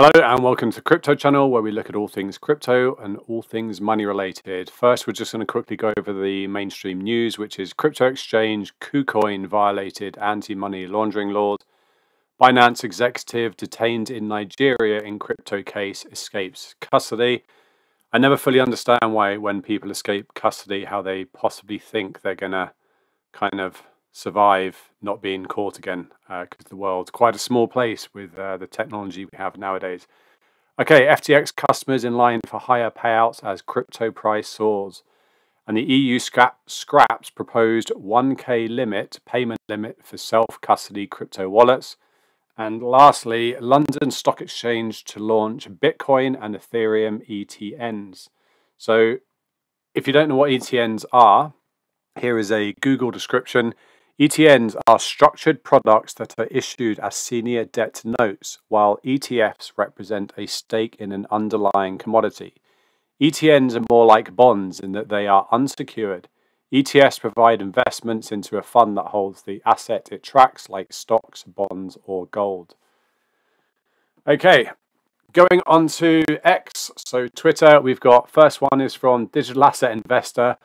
Hello and welcome to Crypto Channel where we look at all things crypto and all things money related. First, we're just going to quickly go over the mainstream news, which is crypto exchange KuCoin violated anti-money laundering laws. Binance executive detained in Nigeria in crypto case escapes custody. I never fully understand why when people escape custody, how they possibly think they're going to kind of survive not being caught again because uh, the world's quite a small place with uh, the technology we have nowadays. Okay, FTX customers in line for higher payouts as crypto price soars. And the EU scrap, scraps proposed 1k limit, payment limit for self custody crypto wallets. And lastly, London Stock Exchange to launch Bitcoin and Ethereum ETNs. So, if you don't know what ETNs are, here is a Google description. ETNs are structured products that are issued as senior debt notes, while ETFs represent a stake in an underlying commodity. ETNs are more like bonds in that they are unsecured. ETFs provide investments into a fund that holds the asset it tracks, like stocks, bonds, or gold. Okay, going on to X, so Twitter, we've got first one is from Digital Asset Investor.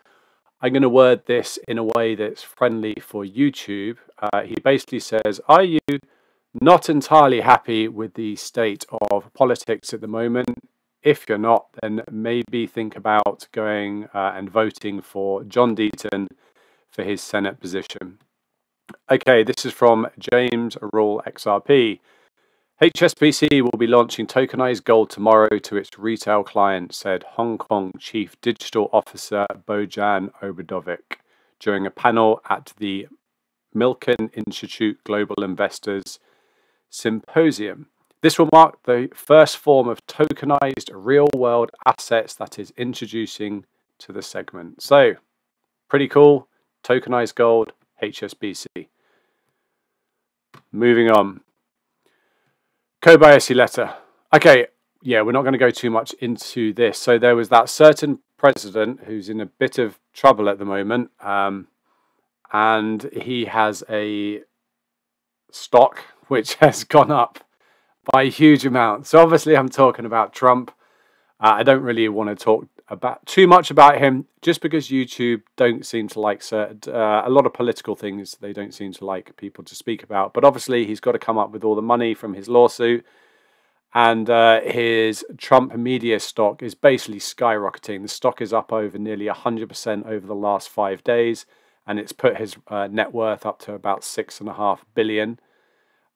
I'm going to word this in a way that's friendly for YouTube. Uh, he basically says, Are you not entirely happy with the state of politics at the moment? If you're not, then maybe think about going uh, and voting for John Deaton for his Senate position. Okay, this is from James Rule XRP. HSBC will be launching tokenized gold tomorrow to its retail clients, said Hong Kong Chief Digital Officer Bojan Obradovic during a panel at the Milken Institute Global Investors Symposium. This will mark the first form of tokenized real world assets that is introducing to the segment. So, pretty cool. Tokenized gold, HSBC. Moving on. Kobeissi letter. Okay, yeah, we're not going to go too much into this. So there was that certain president who's in a bit of trouble at the moment, um, and he has a stock which has gone up by a huge amount. So obviously, I'm talking about Trump. Uh, I don't really want to talk about too much about him, just because YouTube don't seem to like certain, uh, a lot of political things. They don't seem to like people to speak about. But obviously, he's got to come up with all the money from his lawsuit, and uh, his Trump media stock is basically skyrocketing. The stock is up over nearly hundred percent over the last five days, and it's put his uh, net worth up to about six and a half billion.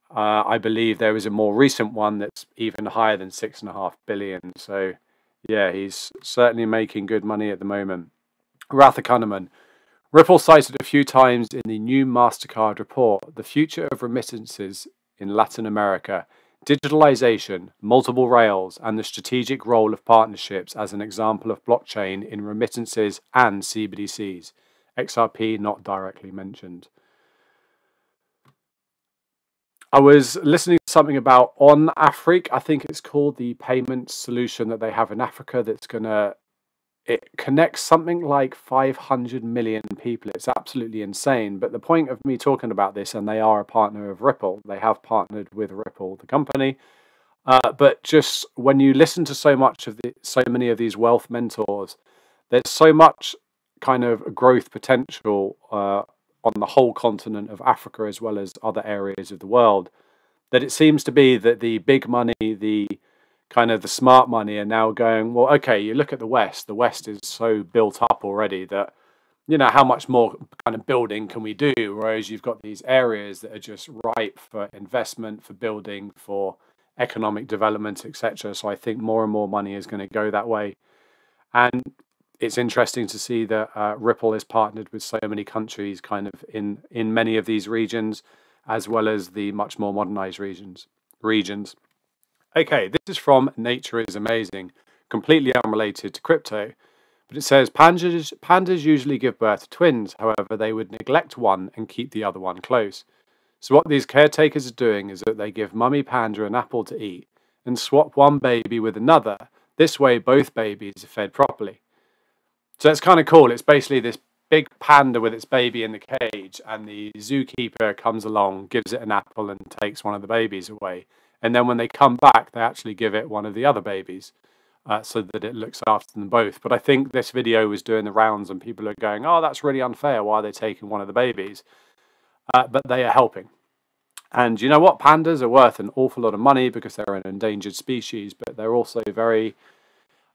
Uh, I believe there is a more recent one that's even higher than six and a half billion. So yeah, he's certainly making good money at the moment. Ratha Kahneman. Ripple cited a few times in the new MasterCard report the future of remittances in Latin America, digitalization, multiple rails, and the strategic role of partnerships as an example of blockchain in remittances and CBDCs. XRP not directly mentioned. I was listening to something about Onafriq. I think it's called the payment solution that they have in Africa that's gonna it connects something like 500 million people. It's absolutely insane. But the point of me talking about this, and they are a partner of Ripple, they have partnered with Ripple, the company. Uh, but just when you listen to so much of the, so many of these wealth mentors, there's so much kind of growth potential uh, on the whole continent of Africa as well as other areas of the world, that it seems to be that the big money, the kind of the smart money are now going, well, okay, you look at the West, the West is so built up already that, you know, how much more kind of building can we do? Whereas you've got these areas that are just ripe for investment, for building, for economic development, etc. So I think more and more money is going to go that way. And it's interesting to see that uh, Ripple is partnered with so many countries, kind of in in many of these regions, as well as the much more modernized regions. Regions. Okay, this is from Nature is Amazing, completely unrelated to crypto, but it says pandas pandas usually give birth to twins. However, they would neglect one and keep the other one close. So what these caretakers are doing is that they give mummy panda an apple to eat and swap one baby with another. This way, both babies are fed properly. So it's kind of cool. It's basically this big panda with its baby in the cage, and the zookeeper comes along, gives it an apple, and takes one of the babies away. And then when they come back, they actually give it one of the other babies uh, so that it looks after them both. But I think this video was doing the rounds and people are going, oh, that's really unfair. Why are they taking one of the babies? Uh, but they are helping. And you know what? Pandas are worth an awful lot of money because they're an endangered species, but they're also very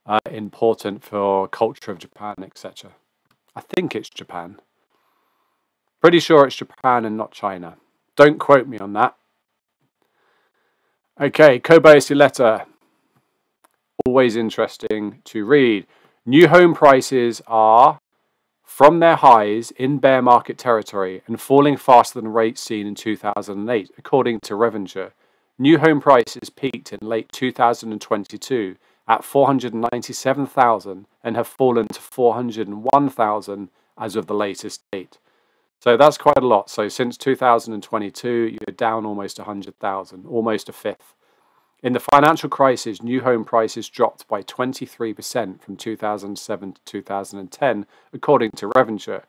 uh, important for culture of Japan, etc. I think it's Japan. Pretty sure it's Japan and not China. Don't quote me on that. Okay, Kobeissi letter. Always interesting to read. New home prices are from their highs in bear market territory and falling faster than rates seen in 2008, according to Reventure. New home prices peaked in late 2022 at 497,000 and have fallen to 401,000 as of the latest date. So that's quite a lot. So since 2022, you're down almost 100,000, almost a fifth. In the financial crisis, new home prices dropped by 23% from 2007 to 2010, according to Reventure.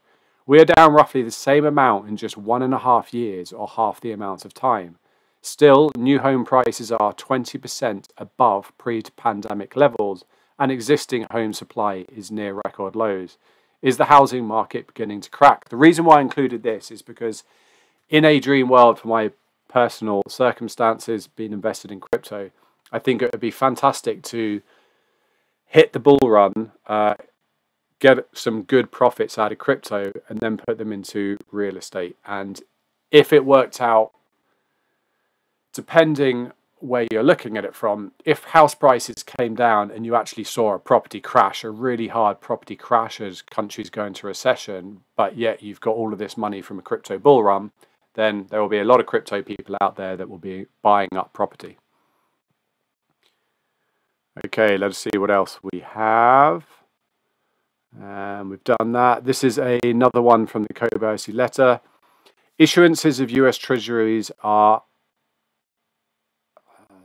We are down roughly the same amount in just one and a half years, or half the amount of time. Still, new home prices are 20% above pre pandemic levels, and existing home supply is near record lows. Is the housing market beginning to crack? The reason why I included this is because in a dream world for my personal circumstances, being invested in crypto, I think it would be fantastic to hit the bull run, uh, get some good profits out of crypto, and then put them into real estate. And if it worked out, depending where you're looking at it from, if house prices came down and you actually saw a property crash, a really hard property crash as countries go into recession, but yet you've got all of this money from a crypto bull run, then there will be a lot of crypto people out there that will be buying up property. Okay, let's see what else we have. We've done that. This is a, another one from the Kobeissi letter. Issuances of US Treasuries are...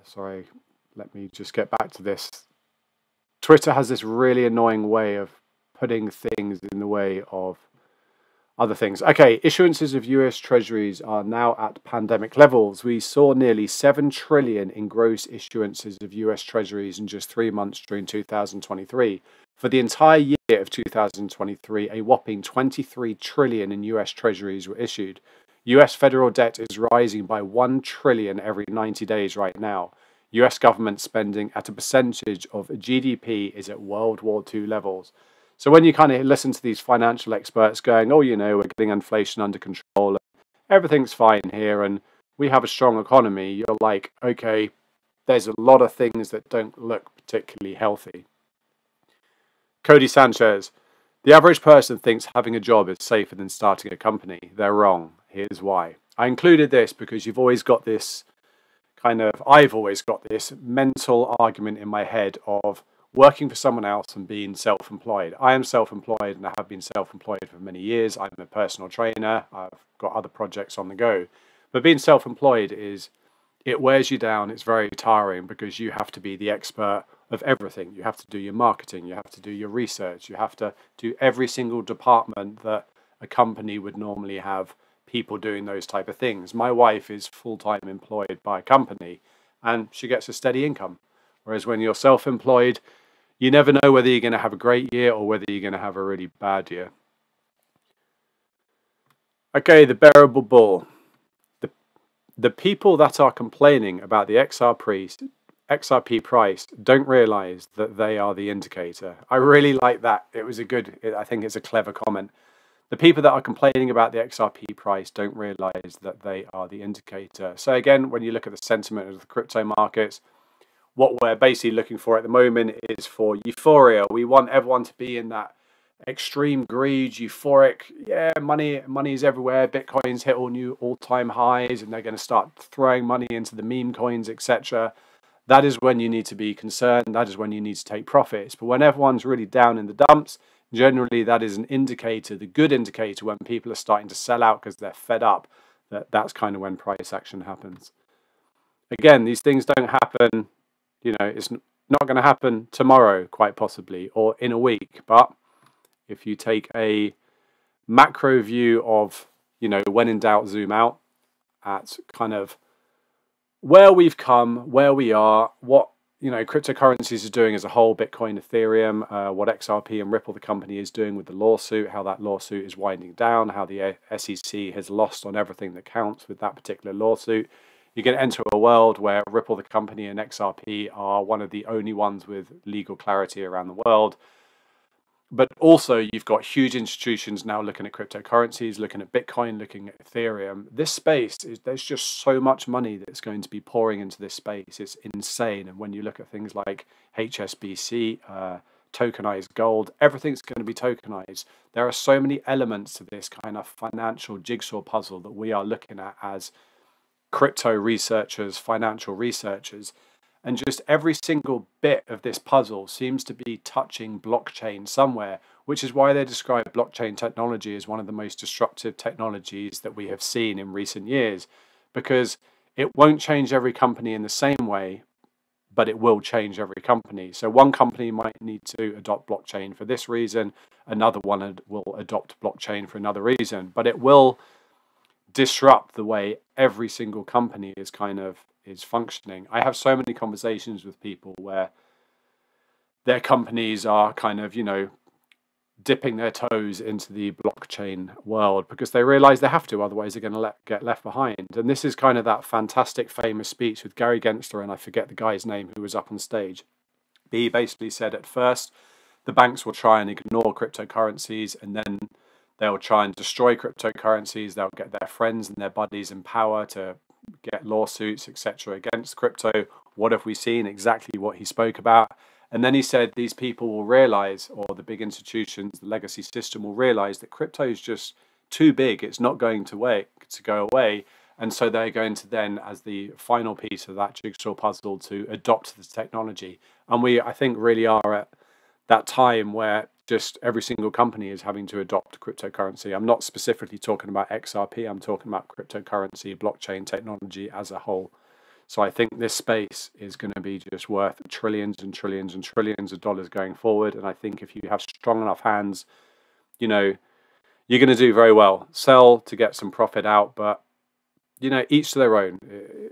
Sorry, let me just get back to this. Twitter has this really annoying way of putting things in the way of other things. Okay, issuances of US Treasuries are now at pandemic levels. We saw nearly 7 trillion in gross issuances of US Treasuries in just 3 months during 2023. For the entire year of 2023, a whopping 23 trillion in US Treasuries were issued. US federal debt is rising by 1 trillion every 90 days right now. US government spending at a percentage of GDP is at World War II levels. So when you kind of listen to these financial experts going, oh, you know, we're getting inflation under control, everything's fine here, and we have a strong economy, you're like, okay, there's a lot of things that don't look particularly healthy. Codie Sanchez, the average person thinks having a job is safer than starting a company. They're wrong. Here's why. I included this because you've always got this kind of, I've always got this mental argument in my head of, working for someone else and being self-employed. I am self-employed and I have been self-employed for many years. I'm a personal trainer. I've got other projects on the go. But being self-employed is it wears you down. It's very tiring because you have to be the expert of everything. You have to do your marketing, you have to do your research, you have to do every single department that a company would normally have people doing those type of things. My wife is full-time employed by a company and she gets a steady income. Whereas when you're self-employed, you never know whether you're going to have a great year or whether you're going to have a really bad year. Okay, the bearable bull. The, the people that are complaining about the XR XRP price don't realize that they are the indicator. I really like that. It was a good, I think it's a clever comment. The people that are complaining about the XRP price don't realize that they are the indicator. So again, when you look at the sentiment of the crypto markets, what we're basically looking for at the moment is for euphoria. We want everyone to be in that extreme greed, euphoric. Yeah, money, money is everywhere. Bitcoin's hit all new all-time highs, and they're going to start throwing money into the meme coins, etc. That is when you need to be concerned. That is when you need to take profits. But when everyone's really down in the dumps, generally that is an indicator, the good indicator, when people are starting to sell out because they're fed up. That that's kind of when price action happens. Again, these things don't happen you know, it's not going to happen tomorrow, quite possibly, or in a week. But if you take a macro view of, you know, when in doubt, zoom out at kind of where we've come, where we are, what you know cryptocurrencies are doing as a whole, Bitcoin, Ethereum, uh, what XRP and Ripple, the company, is doing with the lawsuit, how that lawsuit is winding down, how the SEC has lost on everything that counts with that particular lawsuit. Going to enter a world where Ripple, the company, and XRP are one of the only ones with legal clarity around the world but also you've got huge institutions now looking at cryptocurrencies looking at bitcoin looking at ethereum. This space is there's just so much money that's going to be pouring into this space. It's insane. And when you look at things like hsbc uh, tokenized gold everything's going to be tokenized. There are so many elements to this kind of financial jigsaw puzzle that we are looking at as crypto researchers financial researchers and just every single bit of this puzzle seems to be touching blockchain somewhere, which is why they describe blockchain technology as one of the most disruptive technologies that we have seen in recent years, because it won't change every company in the same way, but it will change every company. So one company might need to adopt blockchain for this reason, another one will adopt blockchain for another reason, but it will disrupt the way every single company is kind of is functioning. I have so many conversations with people where their companies are kind of, you know, dipping their toes into the blockchain world because they realize they have to, otherwise they're going to let, get left behind. And this is kind of that fantastic famous speech with Gary Gensler, and I forget the guy's name who was up on stage. He basically said at first the banks will try and ignore cryptocurrencies and then they'll try and destroy cryptocurrencies. They'll get their friends and their buddies in power to get lawsuits, etc., against crypto. What have we seen? Exactly what he spoke about. And then he said these people will realize, or the big institutions, the legacy system will realize that crypto is just too big. It's not going to wait to go away. And so they're going to then, as the final piece of that jigsaw puzzle, to adopt the technology. And we, I think, really are at that time where just every single company is having to adopt cryptocurrency. I'm not specifically talking about XRP, I'm talking about cryptocurrency, blockchain technology as a whole. So I think this space is going to be just worth trillions and trillions and trillions of dollars going forward. And I think if you have strong enough hands, you know, you're going to do very well. Sell to get some profit out, but you know, each to their own. Uh,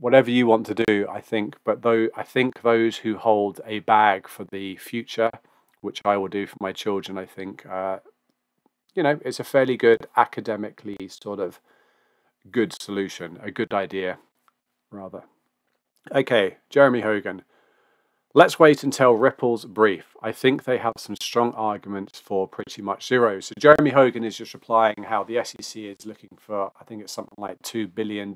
whatever you want to do, I think. But though I think those who hold a bag for the future which I will do for my children, I think, uh, you know, it's a fairly good academically sort of good solution, a good idea, rather. Okay, Jeremy Hogan. Let's wait until Ripple's brief. I think they have some strong arguments for pretty much zero. So Jeremy Hogan is just replying how the SEC is looking for, I think it's something like $2 billion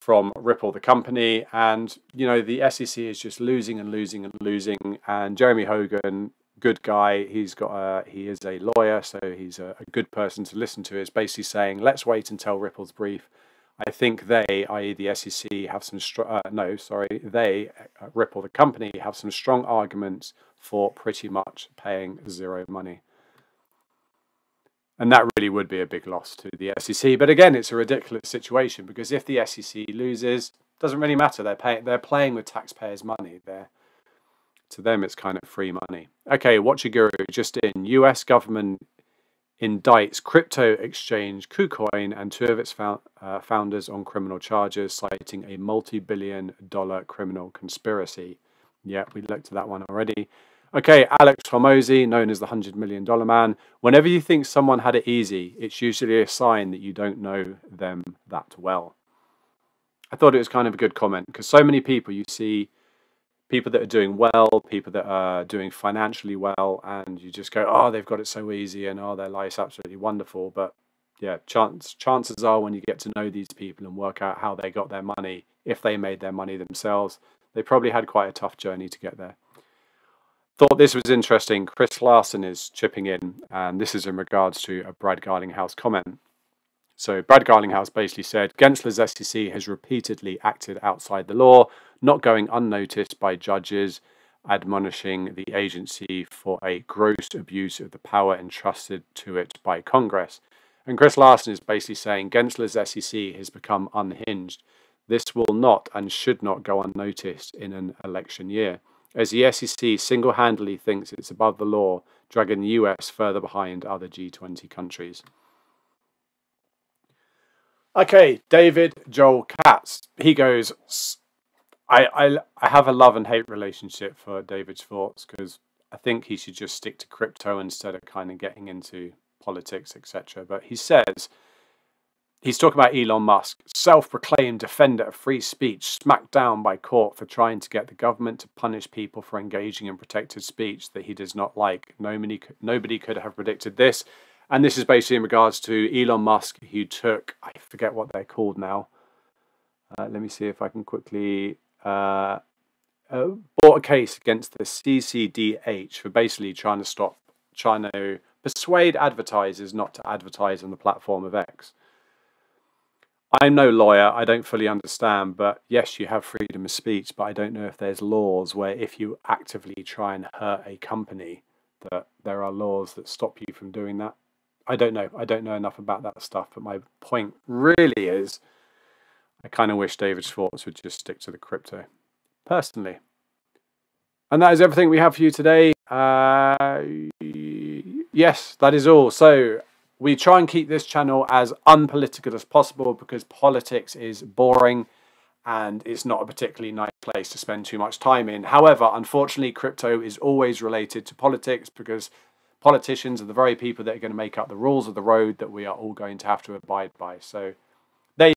from Ripple, the company. And, you know, the SEC is just losing and losing and losing. And Jeremy Hogan, good guy, he's got a, he is a lawyer, so he's a, a good person to listen to, is basically saying, let's wait until Ripple's brief. I think they, i.e., the SEC, have some uh, no, sorry, they, uh, Ripple, the company, have some strong arguments for pretty much paying zero money. And that really would be a big loss to the SEC. But again, it's a ridiculous situation because if the SEC loses, doesn't really matter. They're. They're playing with taxpayers' money. They're to them, it's kind of free money. Okay, Watcher Guru. Just in, U.S. government indicts crypto exchange KuCoin and two of its uh, founders on criminal charges, citing a multi-billion-dollar criminal conspiracy. Yeah, we looked at that one already. Okay, Alex Hormozi, known as the $100 million man. Whenever you think someone had it easy, it's usually a sign that you don't know them that well. I thought it was kind of a good comment because so many people you see people that are doing well, people that are doing financially well, and you just go, oh, they've got it so easy and oh, their life's absolutely wonderful. But yeah, chance, chances are when you get to know these people and work out how they got their money, if they made their money themselves, they probably had quite a tough journey to get there. Thought this was interesting. Chris Larsen is chipping in, and this is in regards to a Brad Garlinghouse comment. So Brad Garlinghouse basically said Gensler's SEC has repeatedly acted outside the law, not going unnoticed by judges, admonishing the agency for a gross abuse of the power entrusted to it by Congress. And Chris Larsen is basically saying Gensler's SEC has become unhinged. This will not and should not go unnoticed in an election year as the SEC single handedly thinks it's above the law, dragging the US further behind other G20 countries. Okay, David Joel Katz. He goes, I, I, I have a love and hate relationship for David Schwartz because I think he should just stick to crypto instead of kind of getting into politics, etc. But he says, he's talking about Elon Musk, self proclaimed defender of free speech, smacked down by court for trying to get the government to punish people for engaging in protected speech that he does not like. Nobody, nobody could have predicted this. And this is basically in regards to Elon Musk, who took, I forget what they're called now. Uh, let me see if I can quickly. Uh, uh, a case against the CCDH for basically trying to stop, trying to persuade advertisers not to advertise on the platform of X. I'm no lawyer, I don't fully understand, but yes, you have freedom of speech, but I don't know if there's laws where if you actively try and hurt a company, that there are laws that stop you from doing that. I don't know. I don't know enough about that stuff, but my point really is I kind of wish David Schwartz would just stick to the crypto, personally. And that is everything we have for you today. Uh, yes, that is all. So we try and keep this channel as unpolitical as possible because politics is boring and it's not a particularly nice place to spend too much time in. However, unfortunately, crypto is always related to politics because Politicians are the very people that are going to make up the rules of the road that we are all going to have to abide by. So